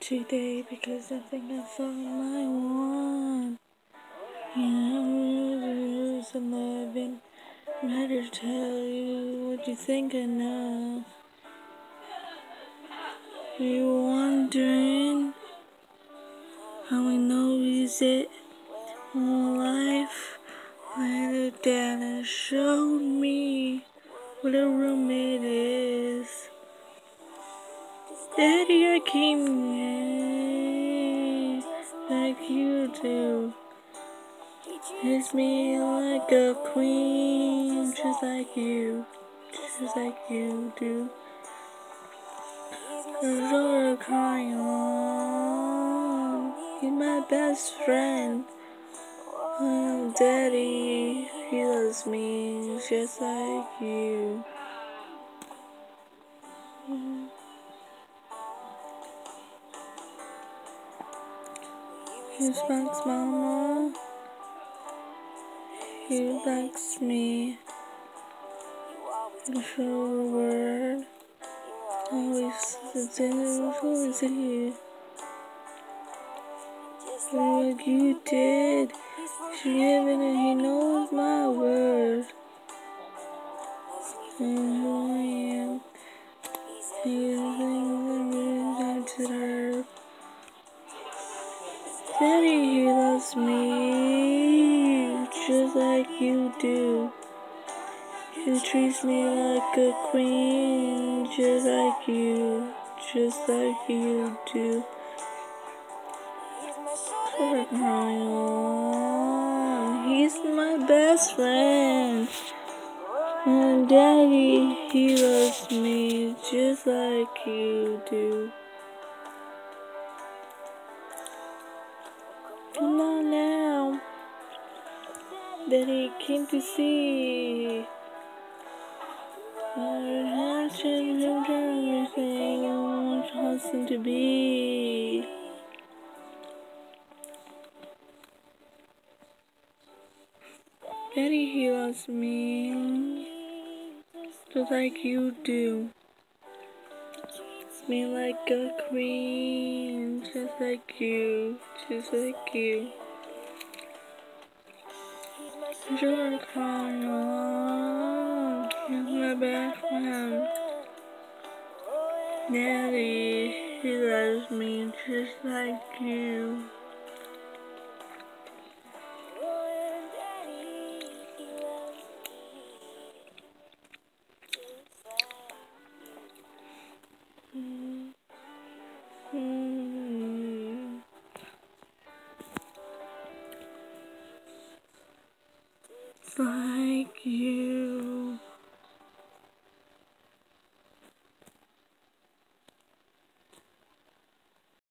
today because I think I found my one. Yeah, of living. I'm to tell you what you think I. Are you wondering how I know is it life? Well, Dad showed me what a roommate is. Daddy, I came like you do. Kiss me like a queen, just like you, just like you do. You're crying. He's my best friend. Oh, Daddy, he loves me just like you. He respects Mama. He likes me. The show word. Always the always here. Like you did. Forgiven and he knows my word. And who I am. He is I deserve. Daddy, he loves me just like you do. He treats me like a queen, just like you, just like you do. He's my best friend. And Daddy, he loves me just like you do. On now. Daddy came to see. Our actions and everything I want Hudson to be. Daddy, he loves me just like you do. Me like a queen, just like you, just like you. You're along, he's my best friend. Daddy, he loves me just like you. Like you.